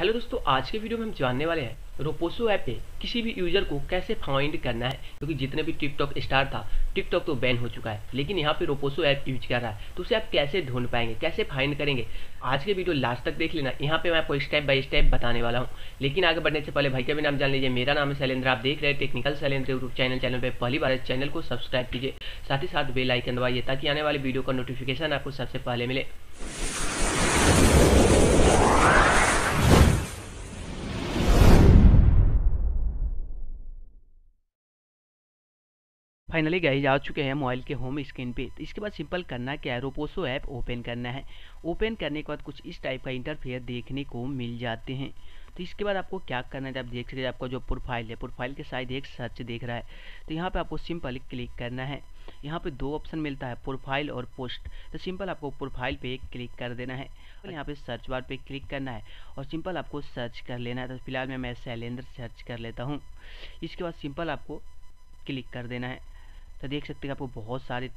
Hello दोस्तों, आज के वीडियो में हम जानने वाले हैं रोपोसो ऐप पे किसी भी यूज़र को कैसे फाइंड करना है। क्योंकि जितने भी टिकटॉक स्टार था टिकटॉक तो बैन हो चुका है। लेकिन यहाँ पे रोपोसो ऐप यूज़ कर रहा है। तो उसे आप कैसे ढूंढ पाएँगे, कैसे फाइंड करेंगे? आज के वीडियो लास्ट तक देख लेना। यहाँ पे मैं आपको स्टेप बाय स्टेप बताने वाला हूँ। लेकिन आगे बढ़ने से पहले, भाई का भी नाम जान लीजिए। मेरा नाम है शैलेंद्र। आप देख रहे हैं technical Shailendra YouTube channel channel पर पहली बार चैनल को सब्सक्राइब कीजिए। साथ ही साथ बेल आइकन दबाइए, ताकि आने वाले वीडियो का नोटिफिकेशन आपको सबसे पहले मिले। फाइनली गाइज़ आ चुके हैं मोबाइल के होम स्क्रीन पे। तो इसके बाद सिंपल करना क्या है? रोपोसो ऐप ओपन करना है। ओपन करने के बाद कुछ इस टाइप का इंटरफेयर देखने को मिल जाते हैं। तो इसके बाद आपको क्या करना है? आप देख सकते हैं, आपका जो प्रोफ़ाइल है प्रोफ़ाइल के साइड एक सर्च देख रहा है। तो यहाँ पे आपको सिंपल क्लिक करना है। यहाँ पे दो ऑप्शन मिलता है प्रोफ़ाइल और पोस्ट तो सिंपल आपको प्रोफ़ाइल पे क्लिक कर देना है। तो यहाँ पे सर्च बार पे क्लिक करना है। और सिंपल आपको सर्च कर लेना है। तो फ़िलहाल में मैं शैलेंद्र सर्च कर लेता हूँ। इसके बाद सिंपल आपको क्लिक कर देना है। तो देख सकते हैं आपको बहुत सारे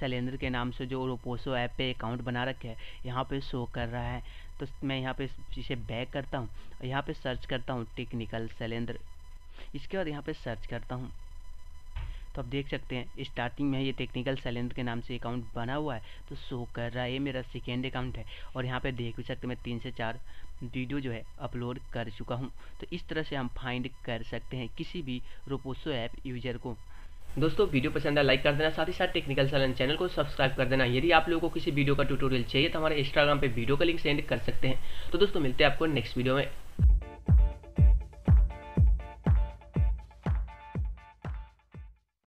शैलेंद्र के नाम से जो रोपोसो ऐप पे अकाउंट बना रखे है, यहाँ पे शो कर रहा है। तो मैं यहाँ पे इसे बैक करता हूँ और यहाँ पे सर्च करता हूँ टेक्निकल शैलेंद्र इसके बाद यहाँ पे सर्च करता हूँ। तो आप देख सकते हैं, स्टार्टिंग में ये टेक्निकल शैलेंद्र के नाम से अकाउंट बना हुआ है तो शो कर रहा है। ये मेरा सेकेंड अकाउंट है और यहाँ पे देख भी सकते मैं तीन से चार वीडियो जो है अपलोड कर चुका हूँ। तो इस तरह से हम फाइंड कर सकते हैं किसी भी रोपोसो ऐप यूज़र को। दोस्तों, वीडियो पसंद है लाइक कर देना। साथ ही साथ टेक्निकल सलन चैनल को सब्सक्राइब कर देना। यदि आप लोगों को किसी वीडियो का ट्यूटोरियल चाहिए तो हमारे इंस्टाग्राम पे वीडियो का लिंक सेंड कर सकते हैं। तो दोस्तों, मिलते हैं आपको नेक्स्ट वीडियो में।